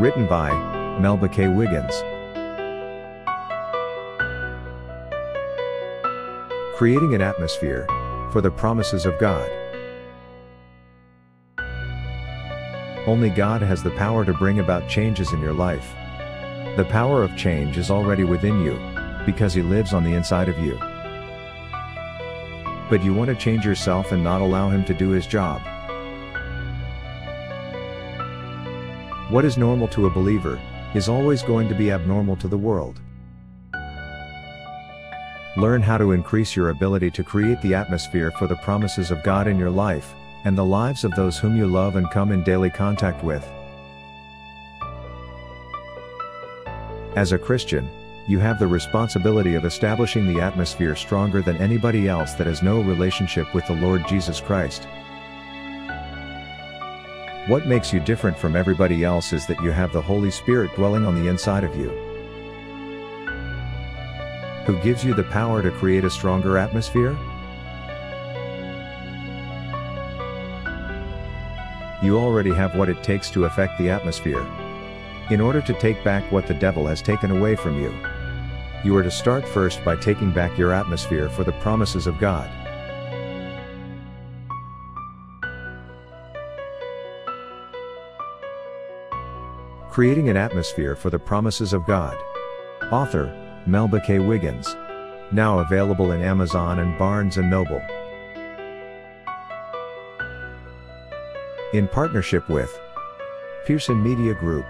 Written by Melba K. Wiggins. Creating an atmosphere for the promises of God. Only God has the power to bring about changes in your life. The power of change is already within you, because He lives on the inside of you. But you want to change yourself and not allow Him to do His job. What is normal to a believer, is always going to be abnormal to the world. Learn how to increase your ability to create the atmosphere for the promises of God in your life, and the lives of those whom you love and come in daily contact with. As a Christian, you have the responsibility of establishing the atmosphere stronger than anybody else that has no relationship with the Lord Jesus Christ. What makes you different from everybody else is that you have the Holy Spirit dwelling on the inside of you. Who gives you the power to create a stronger atmosphere? You already have what it takes to affect the atmosphere. In order to take back what the devil has taken away from you, you are to start first by taking back your atmosphere for the promises of God. Creating an Atmosphere for the Promises of God. Author, Melba K. Wiggins. Now available in Amazon and Barnes & Noble. In partnership with Pearson Media Group.